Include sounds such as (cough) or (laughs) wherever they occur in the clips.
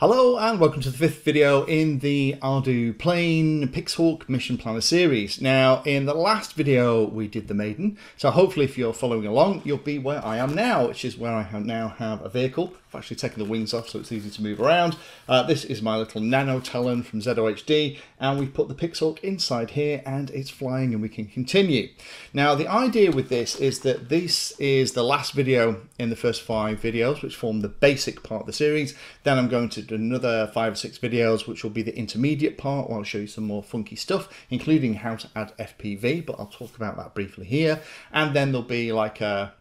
Hello and welcome to the fifth video in the ArduPlane Pixhawk Mission Planner series. Now in the last video we did the Maiden, so hopefully if you're following along you'll be where I am now, which is where I have now have a vehicle. I've actually taken the wings off so it's easy to move around. Uh, this is my little Nano Talon from ZOHD and we've put the Pixhawk inside here and it's flying and we can continue. Now the idea with this is that this is the last video in the first five videos which form the basic part of the series. Then I'm going to do another five or six videos which will be the intermediate part where I'll show you some more funky stuff including how to add FPV but I'll talk about that briefly here and then there'll be like a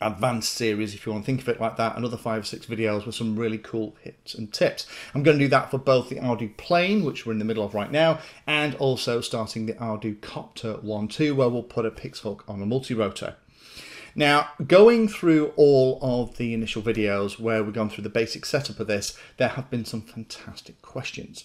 advanced series, if you want to think of it like that, another five or six videos with some really cool hits and tips. I'm going to do that for both the ArduPlane, which we're in the middle of right now, and also starting the ArduCopter 1-2, where we'll put a Pixhawk on a multi-rotor. Now, going through all of the initial videos where we've gone through the basic setup of this, there have been some fantastic questions.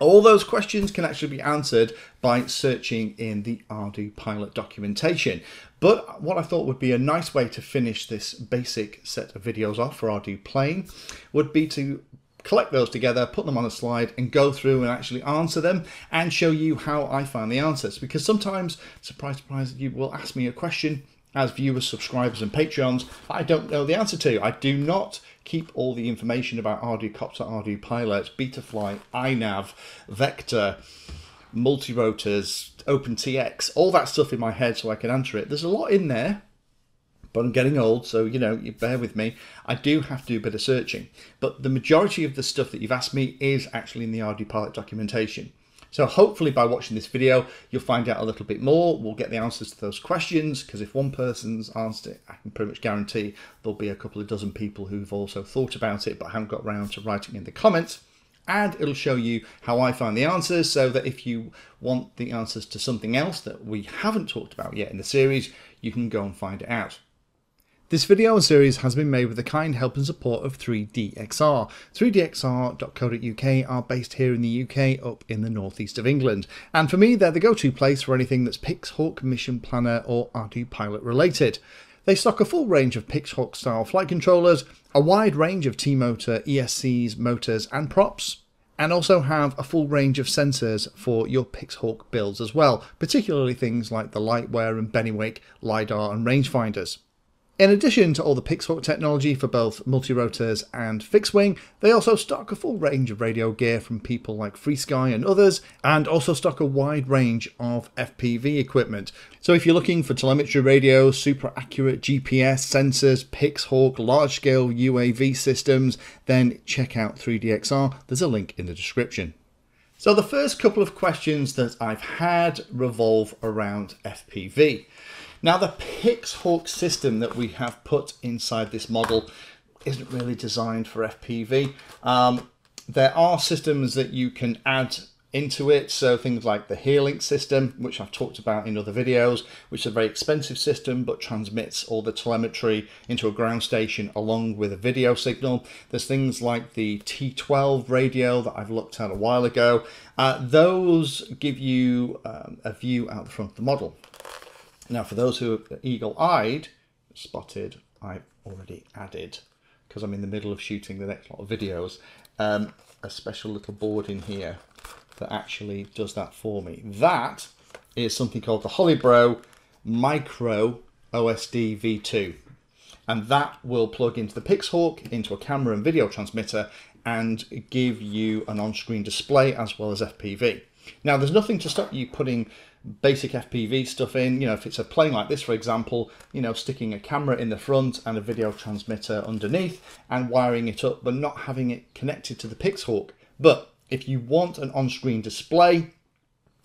All those questions can actually be answered by searching in the ArduPilot documentation. But what I thought would be a nice way to finish this basic set of videos off for ArduPlane would be to collect those together, put them on a slide and go through and actually answer them and show you how I find the answers. Because sometimes, surprise, surprise, you will ask me a question as viewers, subscribers and Patreons I don't know the answer to. I do not keep all the information about ArduCopter, Ardu Pilot, Betaflight, iNav, Vector, multirotors, OpenTX, all that stuff in my head so I can answer it. There's a lot in there, but I'm getting old, so you know, you bear with me. I do have to do a bit of searching, but the majority of the stuff that you've asked me is actually in the ArduPilot documentation. So hopefully by watching this video, you'll find out a little bit more. We'll get the answers to those questions because if one person's answered it, I can pretty much guarantee there'll be a couple of dozen people who've also thought about it but haven't got around to writing in the comments. And it'll show you how I find the answers so that if you want the answers to something else that we haven't talked about yet in the series, you can go and find it out. This video and series has been made with the kind help and support of 3DXR. 3DXR.co.uk are based here in the UK up in the northeast of England. And for me, they're the go-to place for anything that's Pixhawk Mission Planner or ArduPilot related. They stock a full range of Pixhawk style flight controllers, a wide range of T-motor, ESCs, motors and props, and also have a full range of sensors for your Pixhawk builds as well, particularly things like the Lightware and Benewake LiDAR and rangefinders. In addition to all the Pixhawk technology for both multirotors and fixed wing, they also stock a full range of radio gear from people like FrSky and others, and also stock a wide range of FPV equipment. So if you're looking for telemetry radio, super accurate GPS sensors, Pixhawk, large scale UAV systems, then check out 3DXR. There's a link in the description. So the first couple of questions that I've had revolve around FPV. Now the Pixhawk system that we have put inside this model isn't really designed for FPV. Um, there are systems that you can add into it. So things like the Herelink system, which I've talked about in other videos, which is a very expensive system, but transmits all the telemetry into a ground station along with a video signal. There's things like the T12 radio that I've looked at a while ago. Uh, those give you um, a view out the front of the model. Now, for those who are eagle-eyed, spotted, I've already added, because I'm in the middle of shooting the next lot of videos, um, a special little board in here that actually does that for me. That is something called the Holybro Micro OSD V2. And that will plug into the Pixhawk, into a camera and video transmitter, and give you an on-screen display as well as FPV. Now, there's nothing to stop you putting basic FPV stuff in. You know, if it's a plane like this, for example, you know, sticking a camera in the front and a video transmitter underneath and wiring it up, but not having it connected to the Pixhawk. But if you want an on-screen display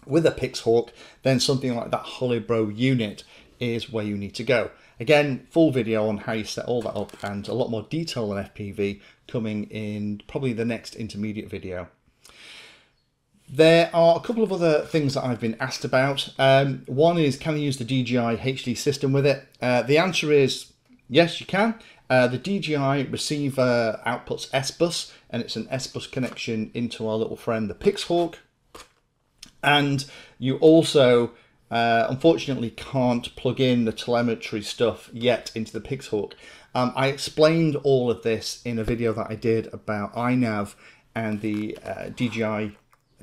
with a Pixhawk, then something like that Holybro unit is where you need to go. Again, full video on how you set all that up and a lot more detail on FPV coming in probably the next intermediate video. There are a couple of other things that I've been asked about. Um, one is, can you use the DJI HD system with it? Uh, the answer is yes, you can. Uh, the DJI receiver outputs S-Bus, and it's an S-Bus connection into our little friend, the Pixhawk. And you also, uh, unfortunately, can't plug in the telemetry stuff yet into the Pixhawk. Um, I explained all of this in a video that I did about iNav and the uh, DJI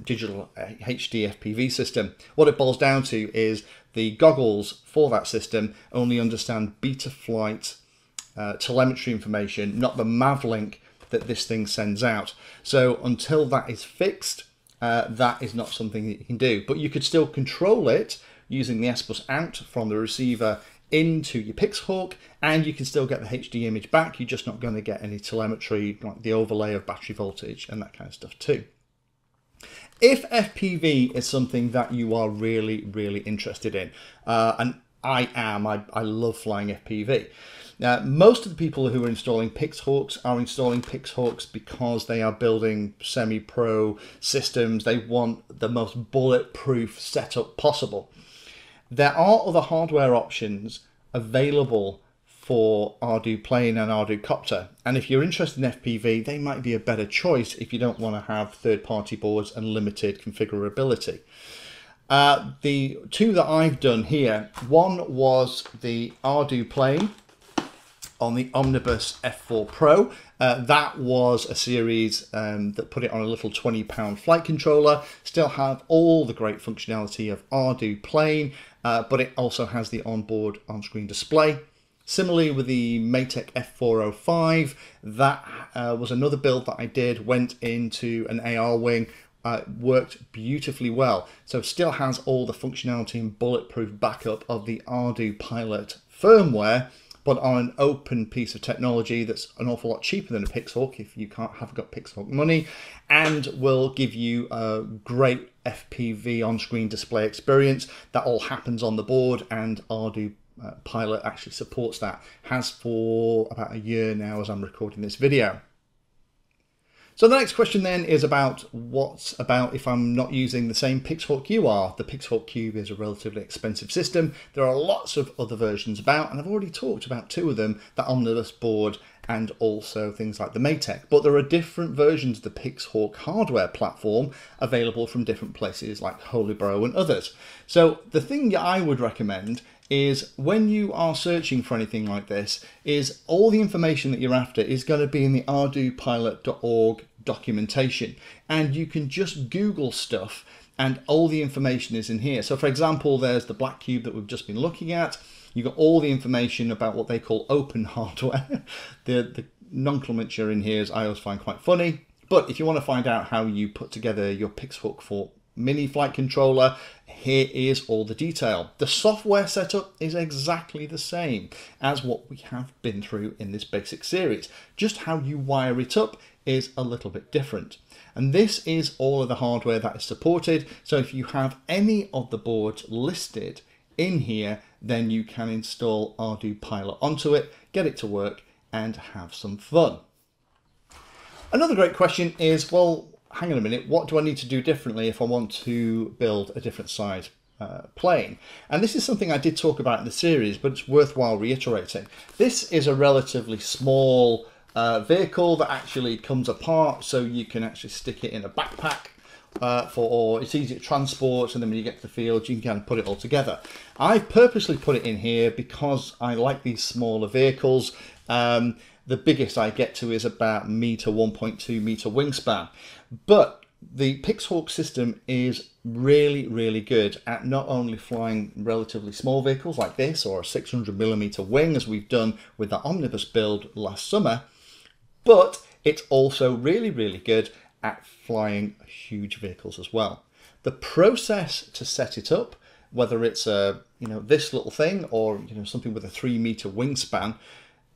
digital HD uh, FPV system. What it boils down to is the goggles for that system only understand Betaflight uh, telemetry information, not the Mavlink that this thing sends out. So until that is fixed, uh, that is not something that you can do. But you could still control it using the S bus out from the receiver into your Pixhawk and you can still get the HD image back. You're just not going to get any telemetry like the overlay of battery voltage and that kind of stuff too. If FPV is something that you are really, really interested in, uh, and I am, I, I love flying FPV. Now, most of the people who are installing Pixhawks are installing Pixhawks because they are building semi-pro systems. They want the most bulletproof setup possible. There are other hardware options available for ArduPlane and ArduCopter. And if you're interested in FPV, they might be a better choice if you don't want to have third-party boards and limited configurability. Uh, the two that I've done here, one was the ArduPlane on the Omnibus F4 Pro. Uh, that was a series um, that put it on a little 20 pound flight controller, still have all the great functionality of ArduPlane, uh, but it also has the onboard on-screen display. Similarly with the Matek F405, that uh, was another build that I did, went into an AR wing, uh, worked beautifully well. So still has all the functionality and bulletproof backup of the ArduPilot firmware, but on an open piece of technology that's an awful lot cheaper than a Pixhawk if you can't have got Pixhawk money, and will give you a great FPV on-screen display experience. That all happens on the board, and Ardu uh, Pilot actually supports that. Has for about a year now as I'm recording this video. So the next question then is about what's about if I'm not using the same Pixhawk you are. The Pixhawk Cube is a relatively expensive system. There are lots of other versions about, and I've already talked about two of them, the Omnibus board and also things like the Matek. But there are different versions of the Pixhawk hardware platform available from different places like Holybro and others. So the thing I would recommend is when you are searching for anything like this is all the information that you're after is going to be in the ardupilot.org documentation. And you can just google stuff and all the information is in here. So for example there's the black cube that we've just been looking at. You've got all the information about what they call open (laughs) hardware. The the nomenclature in here is i always find quite funny. But if you want to find out how you put together your pixhawk for mini flight controller. Here is all the detail. The software setup is exactly the same as what we have been through in this basic series. Just how you wire it up is a little bit different. And this is all of the hardware that is supported. So if you have any of the boards listed in here, then you can install ArduPilot onto it, get it to work and have some fun. Another great question is, well, hang on a minute, what do I need to do differently if I want to build a different size uh, plane? And this is something I did talk about in the series, but it's worthwhile reiterating. This is a relatively small uh, vehicle that actually comes apart so you can actually stick it in a backpack uh, for or it's easy to transport and then when you get to the field you can kind of put it all together. I've purposely put it in here because I like these smaller vehicles. Um, the biggest I get to is about meter 1.2 meter wingspan. But the Pixhawk system is really, really good at not only flying relatively small vehicles like this or a 600 millimeter wing as we've done with the Omnibus build last summer, but it's also really, really good at flying huge vehicles as well. The process to set it up, whether it's a you know this little thing or you know something with a three meter wingspan,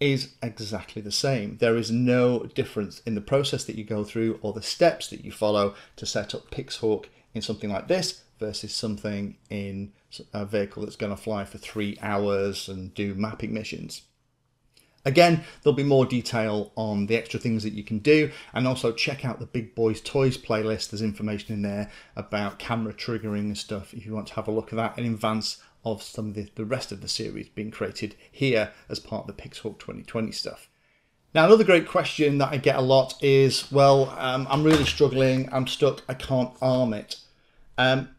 is exactly the same. There is no difference in the process that you go through or the steps that you follow to set up Pixhawk in something like this versus something in a vehicle that's going to fly for three hours and do mapping missions. Again, there'll be more detail on the extra things that you can do and also check out the Big Boys Toys playlist. There's information in there about camera triggering and stuff if you want to have a look at that in advance of some of the, the rest of the series being created here as part of the Pixhawk 2020 stuff. Now, another great question that I get a lot is, well, um, I'm really struggling, I'm stuck, I can't arm it. Um,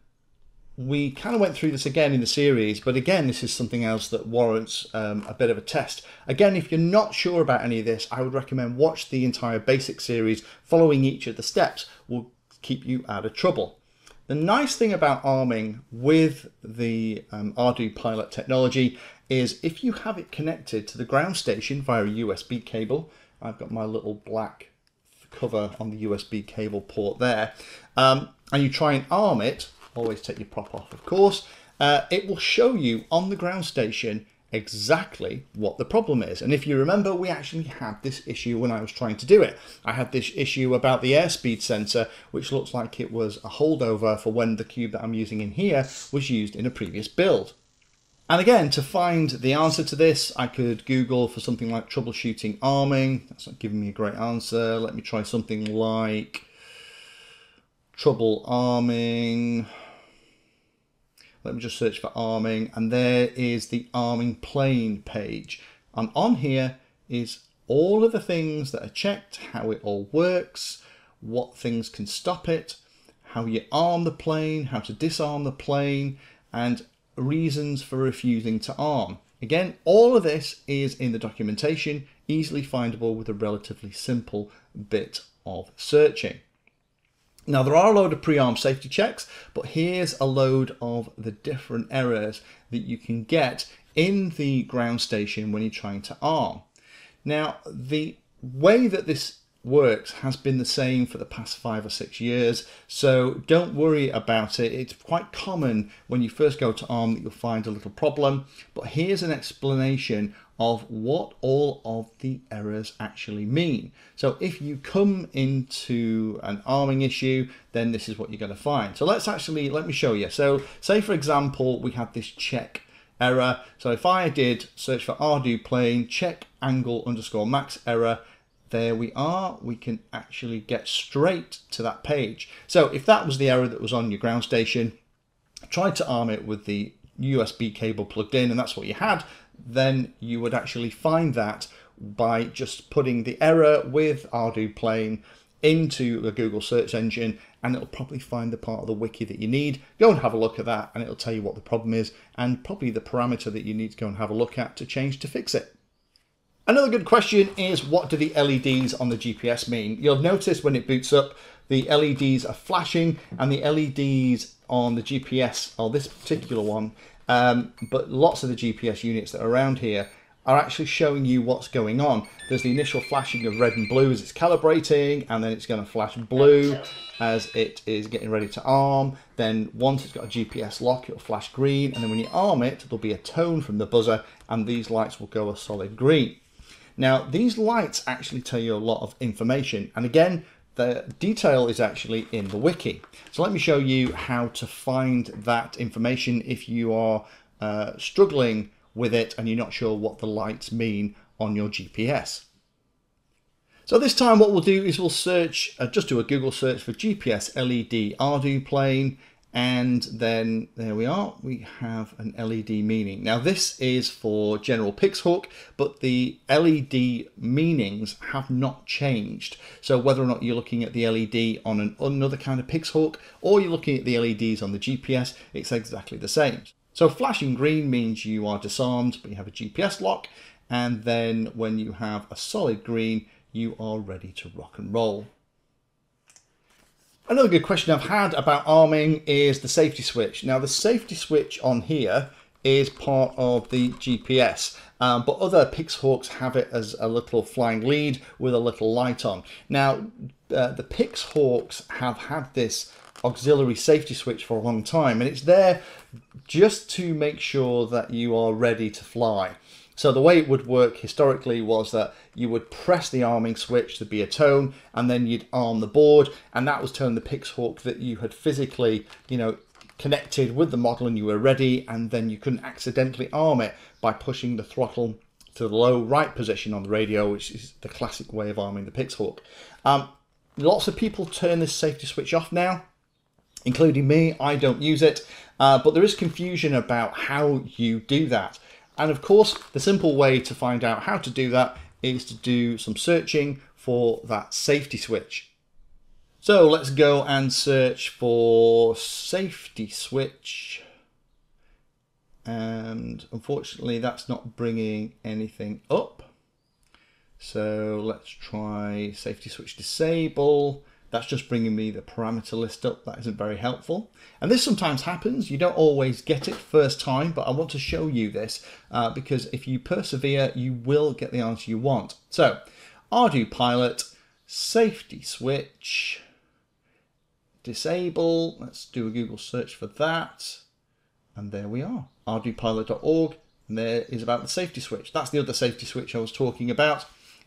we kind of went through this again in the series, but again, this is something else that warrants um, a bit of a test. Again, if you're not sure about any of this, I would recommend watch the entire basic series. Following each of the steps will keep you out of trouble. The nice thing about arming with the um, ArduPilot technology is if you have it connected to the ground station via a USB cable, I've got my little black cover on the USB cable port there, um, and you try and arm it always take your prop off, of course. Uh, it will show you on the ground station exactly what the problem is. And if you remember, we actually had this issue when I was trying to do it. I had this issue about the airspeed sensor, which looks like it was a holdover for when the cube that I'm using in here was used in a previous build. And again, to find the answer to this, I could Google for something like troubleshooting arming. That's not giving me a great answer. Let me try something like trouble arming. Let me just search for arming and there is the arming plane page. And on here is all of the things that are checked, how it all works, what things can stop it, how you arm the plane, how to disarm the plane, and reasons for refusing to arm. Again, all of this is in the documentation, easily findable with a relatively simple bit of searching. Now there are a load of pre-arm safety checks, but here's a load of the different errors that you can get in the ground station when you're trying to arm. Now the way that this works has been the same for the past five or six years so don't worry about it it's quite common when you first go to arm that you'll find a little problem but here's an explanation of what all of the errors actually mean. So if you come into an arming issue, then this is what you're going to find. So let's actually, let me show you. So say for example, we had this check error. So if I did search for ArduPlane, check angle underscore max error, there we are. We can actually get straight to that page. So if that was the error that was on your ground station, try to arm it with the USB cable plugged in and that's what you had, then you would actually find that by just putting the error with ArduPlane into the Google search engine and it'll probably find the part of the wiki that you need. Go and have a look at that and it'll tell you what the problem is and probably the parameter that you need to go and have a look at to change to fix it. Another good question is what do the LEDs on the GPS mean? You'll notice when it boots up the LEDs are flashing and the LEDs on the GPS, or this particular one, um, but lots of the GPS units that are around here are actually showing you what's going on. There's the initial flashing of red and blue as it's calibrating, and then it's going to flash blue as it is getting ready to arm. Then once it's got a GPS lock, it'll flash green, and then when you arm it, there'll be a tone from the buzzer, and these lights will go a solid green. Now, these lights actually tell you a lot of information, and again, the detail is actually in the wiki. So let me show you how to find that information if you are uh, struggling with it and you're not sure what the lights mean on your GPS. So this time what we'll do is we'll search, uh, just do a Google search for GPS LED ArduPlane and then there we are. We have an LED meaning. Now this is for general Pixhawk but the LED meanings have not changed. So whether or not you're looking at the LED on an, another kind of Pixhawk or you're looking at the LEDs on the GPS it's exactly the same. So flashing green means you are disarmed but you have a GPS lock. And then when you have a solid green you are ready to rock and roll Another good question I've had about arming is the safety switch. Now the safety switch on here is part of the GPS, um, but other Pixhawks have it as a little flying lead with a little light on. Now uh, the Pixhawks have had this auxiliary safety switch for a long time and it's there just to make sure that you are ready to fly. So the way it would work historically was that you would press the arming switch to be a tone and then you'd arm the board and that was turn the Pixhawk that you had physically, you know, connected with the model and you were ready and then you couldn't accidentally arm it by pushing the throttle to the low right position on the radio, which is the classic way of arming the Pixhawk. Um, lots of people turn this safety switch off now, including me. I don't use it, uh, but there is confusion about how you do that. And of course, the simple way to find out how to do that is to do some searching for that safety switch. So let's go and search for safety switch. And unfortunately, that's not bringing anything up. So let's try safety switch disable. That's just bringing me the parameter list up. That isn't very helpful. And this sometimes happens. You don't always get it first time, but I want to show you this uh, because if you persevere, you will get the answer you want. So ArduPilot, safety switch, disable. Let's do a Google search for that. And there we are, ardupilot.org. And there is about the safety switch. That's the other safety switch I was talking about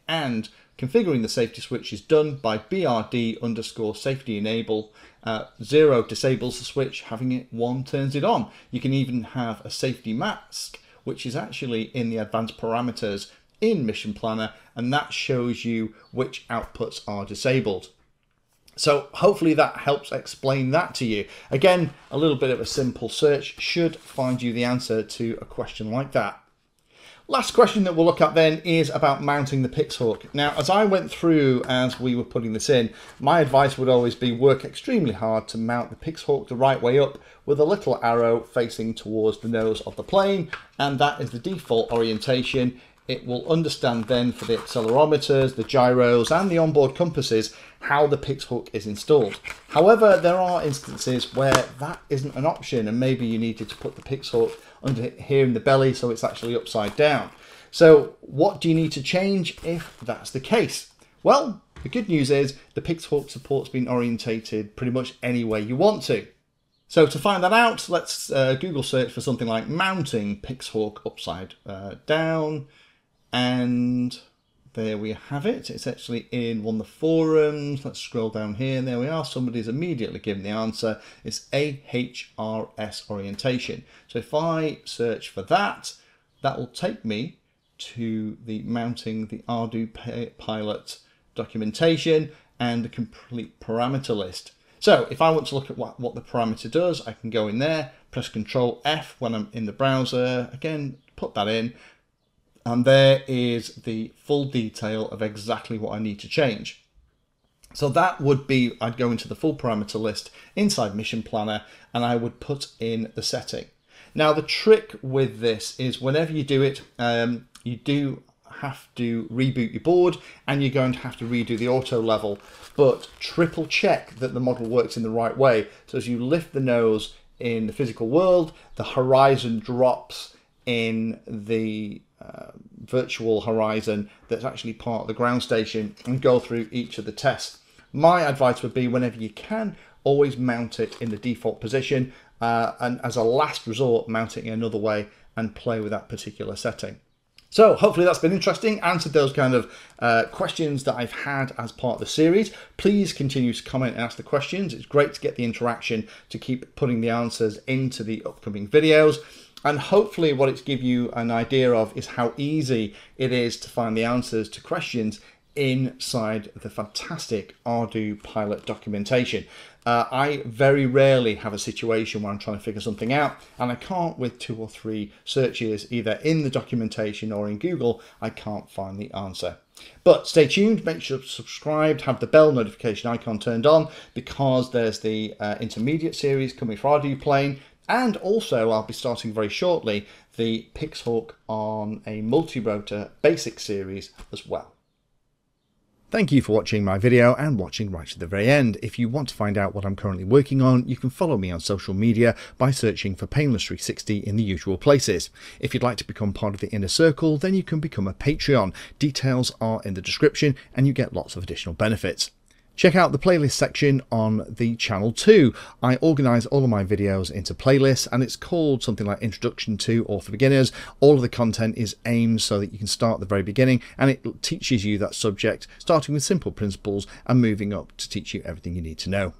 and configuring the safety switch is done by brd underscore safety enable. Uh, zero disables the switch, having it one turns it on. You can even have a safety mask, which is actually in the advanced parameters in Mission Planner, and that shows you which outputs are disabled. So hopefully that helps explain that to you. Again, a little bit of a simple search should find you the answer to a question like that. Last question that we'll look at then is about mounting the Pixhawk. Now, as I went through as we were putting this in, my advice would always be work extremely hard to mount the Pixhawk the right way up with a little arrow facing towards the nose of the plane, and that is the default orientation. It will understand then for the accelerometers, the gyros, and the onboard compasses how the Pixhawk is installed. However, there are instances where that isn't an option, and maybe you needed to put the Pixhawk under here in the belly so it's actually upside down. So what do you need to change if that's the case? Well, the good news is the Pixhawk support's been orientated pretty much any way you want to. So to find that out, let's uh, Google search for something like mounting Pixhawk upside uh, down and there we have it. It's actually in one of the forums. Let's scroll down here. And there we are. Somebody's immediately given the answer. It's AHRS orientation. So if I search for that, that will take me to the mounting the ArduPilot documentation and the complete parameter list. So if I want to look at what, what the parameter does, I can go in there, press Control F when I'm in the browser, again, put that in, and there is the full detail of exactly what I need to change. So that would be, I'd go into the full parameter list inside Mission Planner and I would put in the setting. Now the trick with this is whenever you do it, um, you do have to reboot your board and you're going to have to redo the auto level, but triple check that the model works in the right way. So as you lift the nose in the physical world, the horizon drops in the uh, virtual horizon that's actually part of the ground station and go through each of the tests. My advice would be whenever you can, always mount it in the default position uh, and as a last resort, mount it in another way and play with that particular setting. So hopefully that's been interesting, answered those kind of uh, questions that I've had as part of the series. Please continue to comment and ask the questions. It's great to get the interaction to keep putting the answers into the upcoming videos. And hopefully what it's give you an idea of is how easy it is to find the answers to questions inside the fantastic ArduPilot documentation. Uh, I very rarely have a situation where I'm trying to figure something out and I can't with two or three searches either in the documentation or in Google, I can't find the answer. But stay tuned, make sure you're subscribed, have the bell notification icon turned on because there's the uh, intermediate series coming for ArduPlane and also, I'll be starting very shortly the Pixhawk on a multi-rotor basic series as well. Thank you for watching my video and watching right to the very end. If you want to find out what I'm currently working on, you can follow me on social media by searching for Painless360 in the usual places. If you'd like to become part of the inner circle, then you can become a Patreon. Details are in the description and you get lots of additional benefits. Check out the playlist section on the channel too. I organise all of my videos into playlists and it's called something like Introduction to or for Beginners. All of the content is aimed so that you can start at the very beginning and it teaches you that subject starting with simple principles and moving up to teach you everything you need to know.